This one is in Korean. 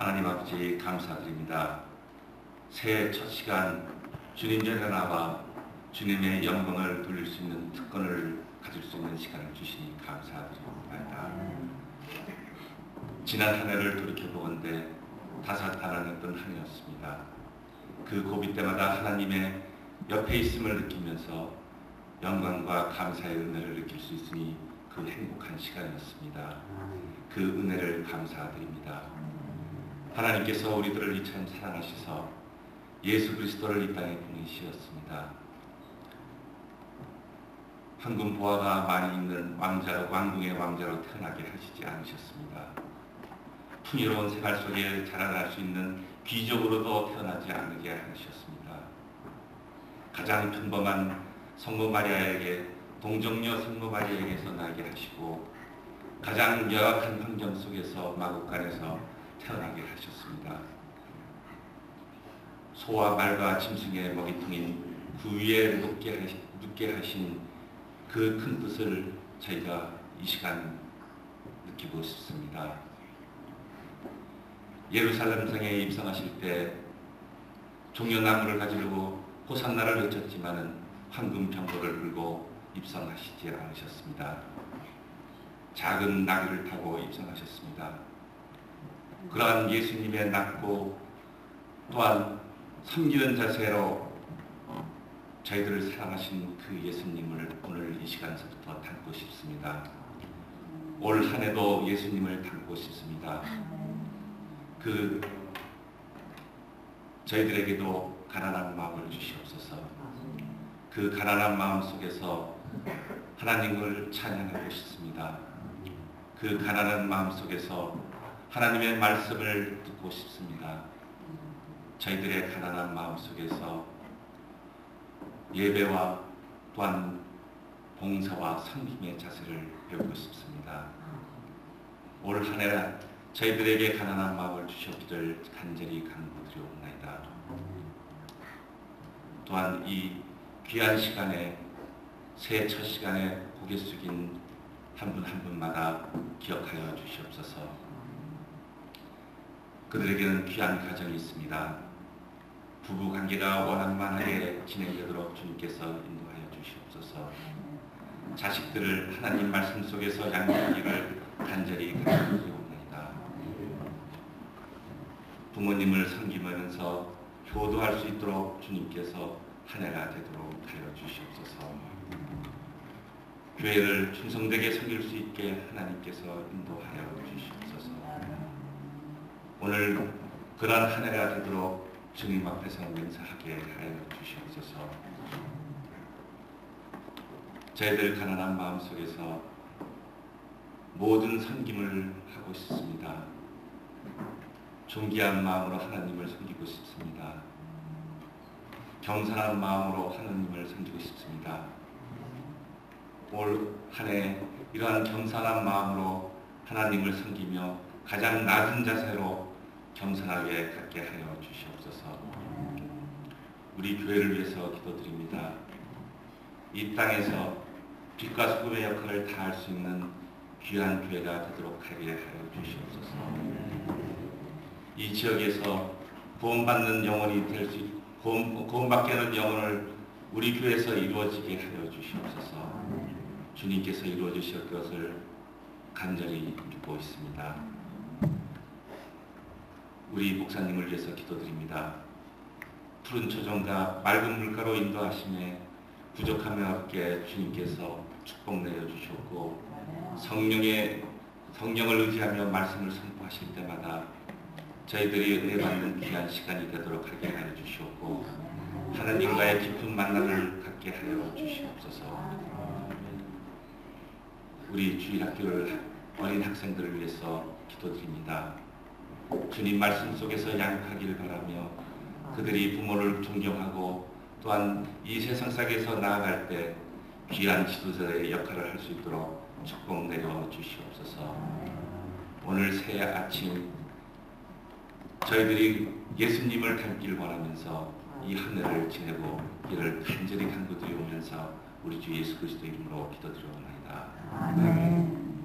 하나님 아버지 감사드립니다. 새해 첫 시간 주님 전에 나와 주님의 영광을 돌릴 수 있는 특권을 가질 수 있는 시간을 주시니 감사드립니다. 지난 한 해를 돌이켜보건대 다사다난했던 한 해였습니다. 그 고비 때마다 하나님의 옆에 있음을 느끼면서 영광과 감사의 은혜를 느낄 수 있으니 그 행복한 시간이었습니다. 그 은혜를 감사드립니다. 하나님께서 우리들을 이처럼 사랑하셔서 예수 그리스도를 이 땅에 보내시었습니다. 황금 보화가 많이 있는 왕자, 왕궁의 왕자로 태어나게 하시지 않으셨습니다. 풍요로운 생활 속에 자라날 수 있는 귀족으로도 태어나지 않게 하셨습니다. 가장 평범한 성모 마리아에게 동정녀 성모 마리아에게서 나게 하시고 가장 열악한 환경 속에서 마국간에서 태어나게 하셨습니다. 소와 말과 짐승의 먹이통인 그 위에 하시, 눕게 하신 그 큰 뜻을 저희가 이 시간 느끼고 싶습니다. 예루살렘 성에 입성하실 때 종려나무를 가지고 호산나를 외쳤지만은 황금 병거를 들고 입성하시지 않으셨습니다. 작은 나귀를 타고 입성하셨습니다. 그러한 예수님의 낮고 또한 섬기는 자세로 저희들을 사랑하신 그 예수님을 오늘 이 시간서부터 닮고 싶습니다. 올 한 해도 예수님을 닮고 싶습니다. 그 저희들에게도 가난한 마음을 주시옵소서. 그 가난한 마음 속에서 하나님을 찬양하고 싶습니다. 그 가난한 마음 속에서 하나님의 말씀을 듣고 싶습니다. 저희들의 가난한 마음 속에서 예배와 또한 봉사와 섬김의 자세를 배우고 싶습니다. 올 한해 저희들에게 가난한 마음을 주셨기를 간절히 간구드려옵나이다. 또한 이 귀한 시간에 새해 첫 시간에 고개 숙인 한 분한 분마다 기억하여 주시옵소서. 그들에게는 귀한 가정이 있습니다. 부부 관계가 원한만하게 진행되도록 주님께서 인도하여 주시옵소서. 자식들을 하나님 말씀 속에서 양육하기를 간절히 간구드리옵나이다. 부모님을 섬기면서 효도할 수 있도록 주님께서 한 해가 되도록 하여 주시옵소서. 교회를 충성되게 섬길 수 있게 하나님께서 인도하여 주시옵소서. 오늘 그러한 한 해가 되도록 주님 앞에서 맹세하게 하여 주시옵소서. 저희들 가난한 마음 속에서 모든 섬김을 하고 싶습니다. 존귀한 마음으로 하나님을 섬기고 싶습니다. 경선한 마음으로 하나님을 섬기고 싶습니다. 올 한 해 이러한 겸손한 마음으로 하나님을 섬기며 가장 낮은 자세로 겸손하게 갖게 하여 주시옵소서. 우리 교회를 위해서 기도드립니다. 이 땅에서 빛과 소금의 역할을 다할 수 있는 귀한 교회가 되도록 하게 하여 주시옵소서. 이 지역에서 구원받는 영혼이 될 수 있고 구원, 구원받게 하는 영혼을 우리 교회에서 이루어지게 하여 주시옵소서. 주님께서 이루어 주실 것을 간절히 믿고 있습니다. 우리 목사님을 위해서 기도드립니다. 푸른 초정과 맑은 물가로 인도하심에 부족함에 없게 주님께서 축복 내려 주셨고 성령의 성령을 의지하며 말씀을 선포하실 때마다 저희들이 은혜 받는 귀한 시간이 되도록 하게 하여 주시옵고 하나님과의 깊은 만남을 갖게 하여 주시옵소서. 우리 주일 학교를 어린 학생들을 위해서 기도드립니다. 주님 말씀 속에서 양육하기를 바라며 그들이 부모를 존경하고 또한 이 세상 속에서 나아갈 때 귀한 지도자의 역할을 할 수 있도록 축복 내려 주시옵소서. 오늘 새해 아침 저희들이 예수님을 닮길 원하면서 이한 해를 지내고 이를 간절히 간구드리오면서 우리 주 예수 그리스도 이름으로 기도드리옵나이다. 아멘.